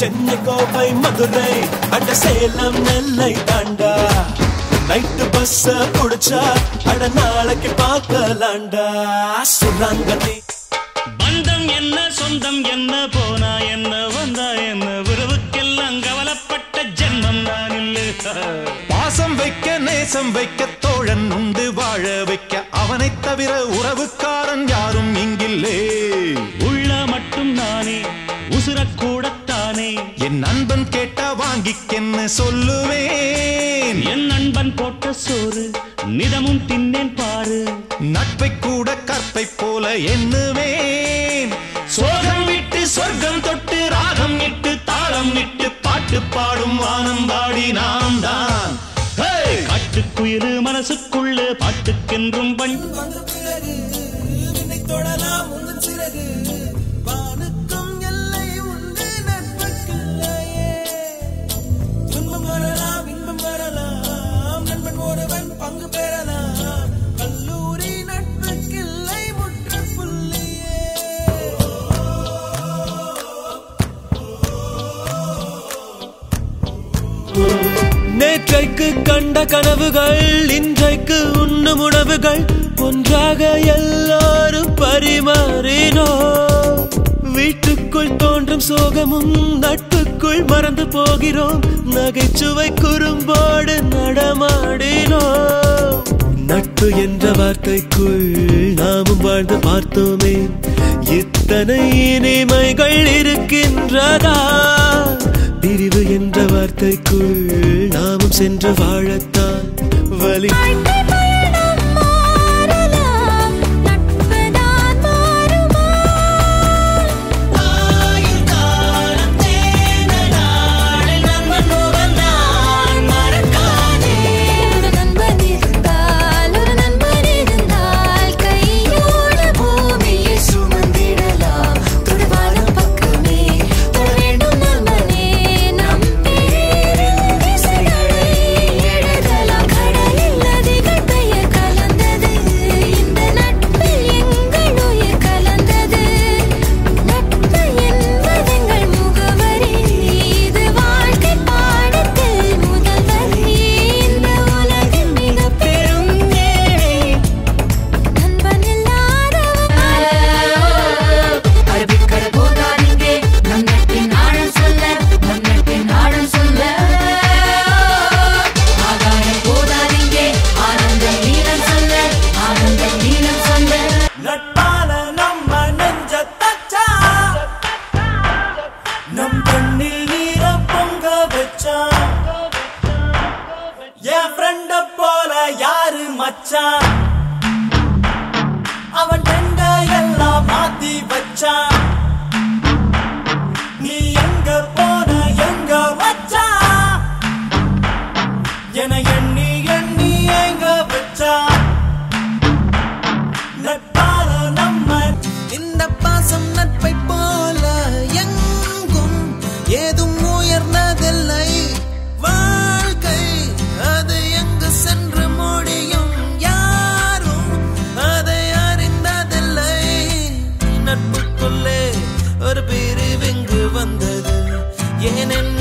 சென்னை கோவை மதுரை அட சேலம் நெல்லை தாண்டா. Night bus புடிச்சா அட நாளைக்கு பார்க்கலாண்டா சுரங்கனை பந்தம் என்ன சொந்தம் என்ன போனா என்ன வந்தா என்ன உறவுக்கெல்லாம் கவலைப்பட்ட ஜென்மம் நான் இல்லை. பாசம் வைக்க நேசம் வைக்க தோழன் உண்டு வாழ வைக்க அவனைத் தவிர உறவுக்காரன் கேட்டா வாங்கிக்கென்னு சொல்லுவேன் என் நண்பன் போட்ட சோறு நிதமும் தின்னேன் பாரு நட்பை கூட கற்பை போல எண்ணுவேன் சோகம் விட்டு சொர்க்கம் தொட்டு ராகம் இட்டு தாளம் இட்டு பாட்டு பாடும் வானம் பாடி நாம் தான் ஹே! காட்டுக்குயிரு மனசுக்குள்ள பாட்டுக்கென்றும் பண் தொடலாம் சிறகு நண்பன் ஒருவன் பங்கு பெறலாம் கல்லூரி நட்புக்கில்லை முற்றுப்புள்ளியே. நேற்றைக்கு கண்ட கனவுகள் இன்றைக்கு உண்ணும் உணவுகள் ஒன்றாக எல்லாரும் பரிமாறினோ வீட்டுக்குள் தோன்றும் சோகமும் நட்பு நமக்குள் மறந்து போகிறோம். நகைச்சுவை குறும்போடு நடமாடினோம். நட்பு என்ற வார்த்தைக்குள் நாமும் வாழ்ந்து பார்த்தோமே. இத்தனை இனிமைகள் இருக்கின்றதா? பிரிவு என்ற வார்த்தைக்குள் நாமும் சென்று வாழத்தான். வலி யாரு மச்சான் அவன் டெண்ட எல்லாம் மாத்தி வச்சான். llenen